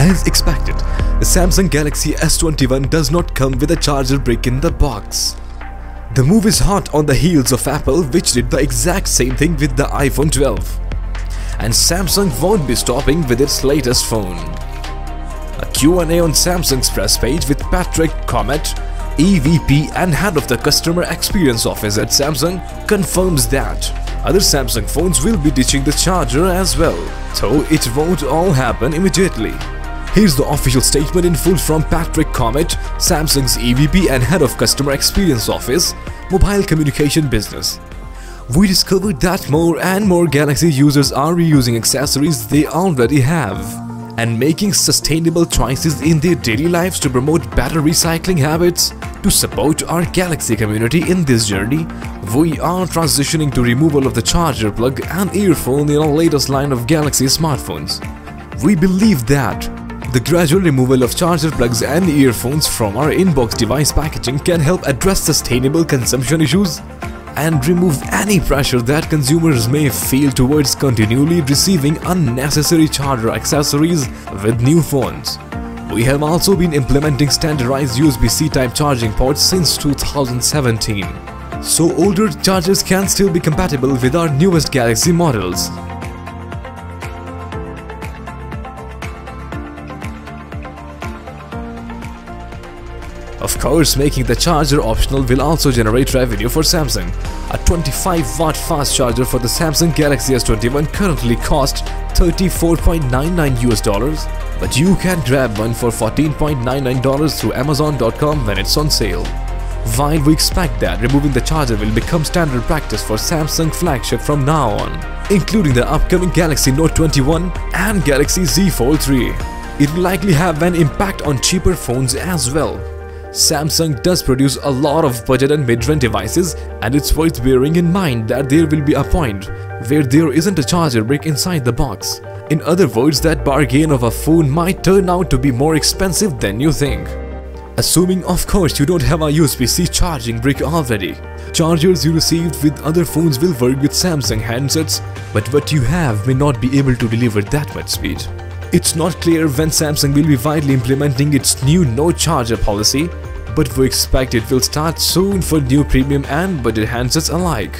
As expected, the Samsung Galaxy S21 does not come with a charger brick in the box. The move is hot on the heels of Apple which did the exact same thing with the iPhone 12. And Samsung won't be stopping with its latest phone. A Q&A on Samsung's press page with Patrick Chomet, EVP and head of the Customer Experience Office at Samsung confirms that other Samsung phones will be ditching the charger as well, though it won't all happen immediately. Here's the official statement in full from Patrick Chomet, Samsung's EVP and Head of Customer Experience Office, Mobile Communication Business. We discovered that more and more Galaxy users are reusing accessories they already have and making sustainable choices in their daily lives to promote better recycling habits. To support our Galaxy community in this journey, we are transitioning to removal of the charger plug and earphone in our latest line of Galaxy smartphones. We believe that the gradual removal of charger plugs and earphones from our inbox device packaging can help address sustainable consumption issues and remove any pressure that consumers may feel towards continually receiving unnecessary charger accessories with new phones. We have also been implementing standardized USB-C type charging ports since 2017, so older chargers can still be compatible with our newest Galaxy models. Of course, making the charger optional will also generate revenue for Samsung. A 25 watt fast charger for the Samsung Galaxy S21 currently costs 34.99 US dollars, but you can grab one for 14.99 dollars through amazon.com when it's on sale. While we expect that removing the charger will become standard practice for Samsung flagship from now on, including the upcoming Galaxy Note 21 and Galaxy Z Fold 3. It will likely have an impact on cheaper phones as well. Samsung does produce a lot of budget and mid-range devices and it's worth bearing in mind that there will be a point where there isn't a charger brick inside the box. In other words, that bargain of a phone might turn out to be more expensive than you think. Assuming of course you don't have a USB-C charging brick already. Chargers you received with other phones will work with Samsung handsets, but what you have may not be able to deliver that much speed. It's not clear when Samsung will be widely implementing its new no charger policy, but we expect it will start soon for new premium and budget handsets alike.